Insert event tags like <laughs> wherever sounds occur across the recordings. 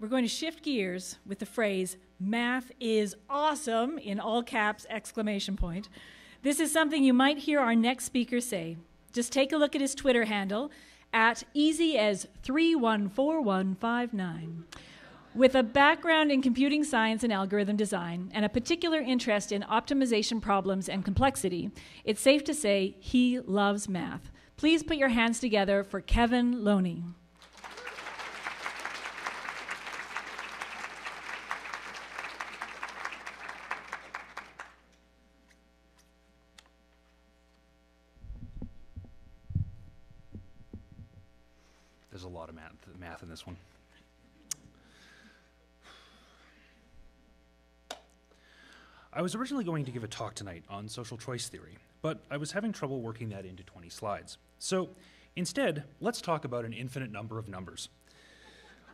we're going to shift gears with the phrase math is awesome in all caps exclamation point. This is something you might hear our next speaker say. Just take a look at his Twitter handle at easy as 314159. With a background in computing science and algorithm design, and a particular interest in optimization problems and complexity, it's safe to say he loves math. Please put your hands together for Kevin Loney. There's a lot of math, math in this one. I was originally going to give a talk tonight on social choice theory, but I was having trouble working that into 20 slides. So instead, let's talk about an infinite number of numbers.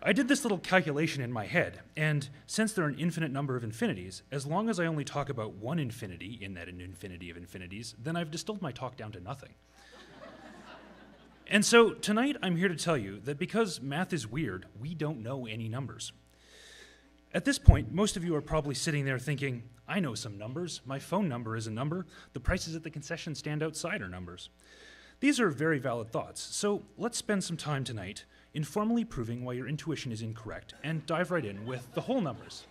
I did this little calculation in my head, and since there are an infinite number of infinities, as long as I only talk about one infinity in that infinity of infinities, then I've distilled my talk down to nothing. And so tonight I'm here to tell you that because math is weird, we don't know any numbers. At this point, most of you are probably sitting there thinking, I know some numbers. My phone number is a number. The prices at the concession stand outside are numbers. These are very valid thoughts, so let's spend some time tonight informally proving why your intuition is incorrect and dive right in with the whole numbers.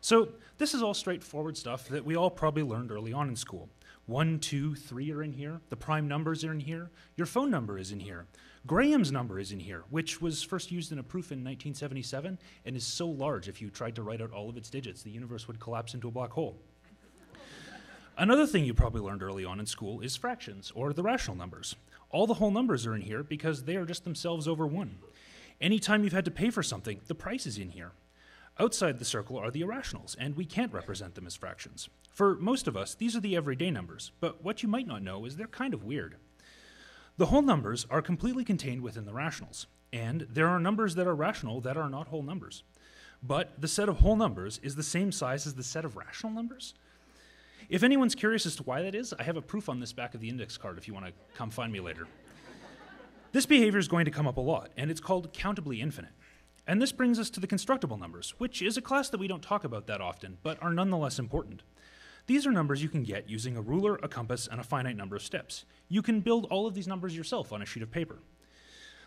So, this is all straightforward stuff that we all probably learned early on in school. One, two, three are in here. The prime numbers are in here. Your phone number is in here. Graham's number is in here, which was first used in a proof in 1977 and is so large if you tried to write out all of its digits, the universe would collapse into a black hole. Another thing you probably learned early on in school is fractions, or the rational numbers. All the whole numbers are in here because they are just themselves over 1. Anytime you've had to pay for something, the price is in here. Outside the circle are the irrationals, and we can't represent them as fractions. For most of us, these are the everyday numbers, but what you might not know is they're kind of weird. The whole numbers are completely contained within the rationals, and there are numbers that are rational that are not whole numbers. But the set of whole numbers is the same size as the set of rational numbers. If anyone's curious as to why that is, I have a proof on this back of the index card if you want to come find me later. This behavior is going to come up a lot, and it's called countably infinite. And this brings us to the constructible numbers, which is a class that we don't talk about that often, but are nonetheless important. These are numbers you can get using a ruler, a compass, and a finite number of steps. You can build all of these numbers yourself on a sheet of paper.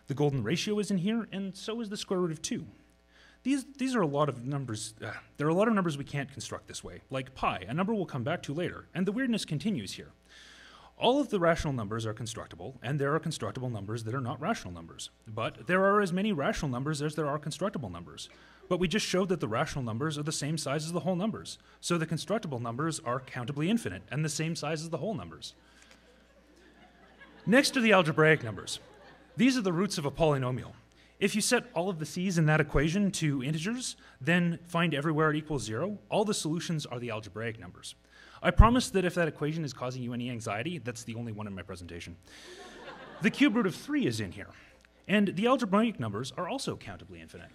The golden ratio is in here, and so is the square root of 2. These, these are a lot of numbers. Uh, there are a lot of numbers we can't construct this way, like pi, a number we'll come back to later, and the weirdness continues here. All of the rational numbers are constructible, and there are constructible numbers that are not rational numbers. But there are as many rational numbers as there are constructible numbers. But we just showed that the rational numbers are the same size as the whole numbers. So the constructible numbers are countably infinite and the same size as the whole numbers. Next are the algebraic numbers. These are the roots of a polynomial. If you set all of the c's in that equation to integers, then find everywhere it equals zero, all the solutions are the algebraic numbers. I promise that if that equation is causing you any anxiety, that's the only one in my presentation. the cube root of 3 is in here. And the algebraic numbers are also countably infinite.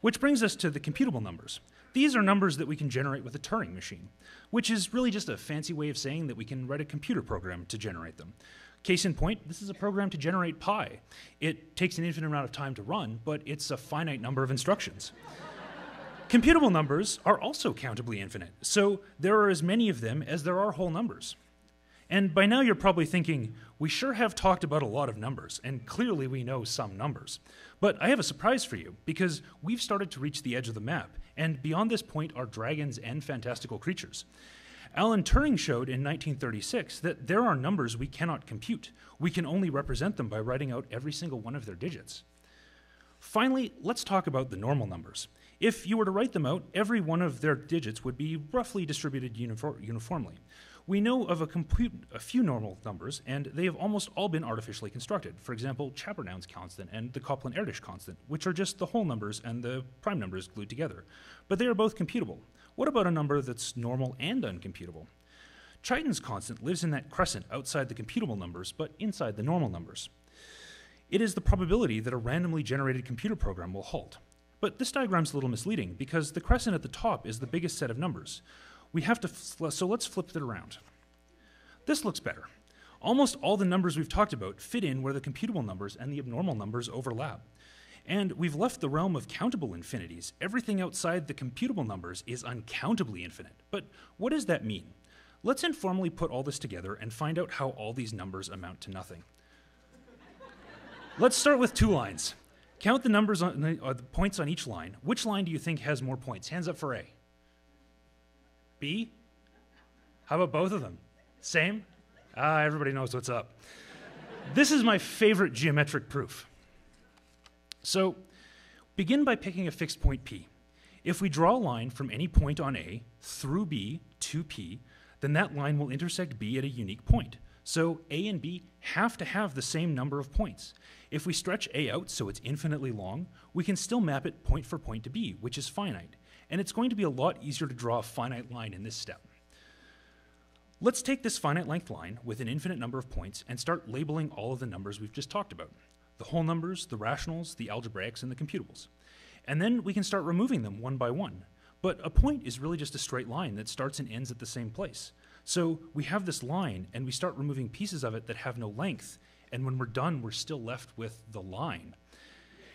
Which brings us to the computable numbers. These are numbers that we can generate with a Turing machine, which is really just a fancy way of saying that we can write a computer program to generate them. Case in point, this is a program to generate pi. It takes an infinite amount of time to run, but it's a finite number of instructions. Computable numbers are also countably infinite, so there are as many of them as there are whole numbers. And by now you're probably thinking, we sure have talked about a lot of numbers, and clearly we know some numbers. But I have a surprise for you, because we've started to reach the edge of the map, and beyond this point are dragons and fantastical creatures. Alan Turing showed in 1936 that there are numbers we cannot compute. We can only represent them by writing out every single one of their digits. Finally, let's talk about the normal numbers. If you were to write them out, every one of their digits would be roughly distributed unifor uniformly. We know of a, a, few normal numbers, and they have almost all been artificially constructed. For example, Champernowne's constant and the Copeland-Erdős constant, which are just the whole numbers and the prime numbers glued together. But they are both computable. What about a number that's normal and uncomputable? Chaitin's constant lives in that crescent outside the computable numbers, but inside the normal numbers. It is the probability that a randomly generated computer program will halt. But this diagram's a little misleading because the crescent at the top is the biggest set of numbers we have to, so let's flip it around. This looks better. Almost all the numbers we've talked about fit in where the computable numbers and the abnormal numbers overlap. And we've left the realm of countable infinities. Everything outside the computable numbers is uncountably infinite. But what does that mean? Let's informally put all this together and find out how all these numbers amount to nothing. <laughs> Let's start with two lines. Count the numbers on the, uh, the points on each line. Which line do you think has more points? Hands up for A. B? How about both of them? Same? Ah, everybody knows what's up. this is my favorite geometric proof. So, begin by picking a fixed point P. If we draw a line from any point on A through B to P, then that line will intersect B at a unique point. So A and B have to have the same number of points. If we stretch A out so it's infinitely long, we can still map it point for point to B, which is finite. And it's going to be a lot easier to draw a finite line in this step. Let's take this finite length line with an infinite number of points and start labeling all of the numbers we've just talked about. The whole numbers, the rationals, the algebraics, and the computables. And then we can start removing them one by one. But a point is really just a straight line that starts and ends at the same place. So we have this line and we start removing pieces of it that have no length. And when we're done, we're still left with the line.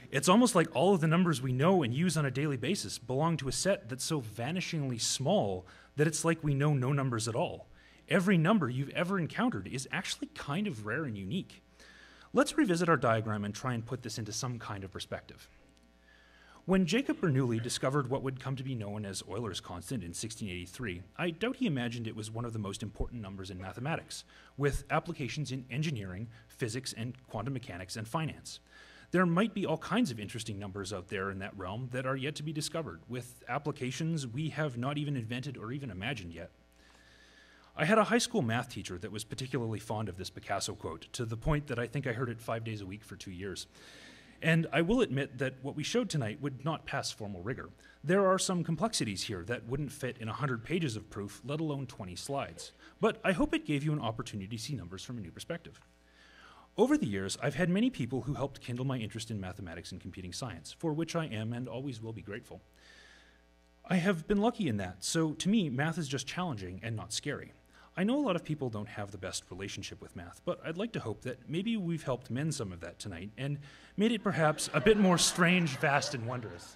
It's almost like all of the numbers we know and use on a daily basis belong to a set that's so vanishingly small that it's like we know no numbers at all every number you've ever encountered is actually kind of rare and unique. Let's revisit our diagram and try and put this into some kind of perspective. When Jacob Bernoulli discovered what would come to be known as Euler's constant in 1683, I doubt he imagined it was one of the most important numbers in mathematics, with applications in engineering, physics, and quantum mechanics and finance. There might be all kinds of interesting numbers out there in that realm that are yet to be discovered, with applications we have not even invented or even imagined yet. I had a high school math teacher that was particularly fond of this Picasso quote, to the point that I think I heard it five days a week for two years. And I will admit that what we showed tonight would not pass formal rigor. There are some complexities here that wouldn't fit in 100 pages of proof, let alone 20 slides. But I hope it gave you an opportunity to see numbers from a new perspective. Over the years, I've had many people who helped kindle my interest in mathematics and computing science, for which I am and always will be grateful. I have been lucky in that, so to me, math is just challenging and not scary. I know a lot of people don't have the best relationship with math, but I'd like to hope that maybe we've helped mend some of that tonight and made it perhaps a bit more strange, vast, and wondrous.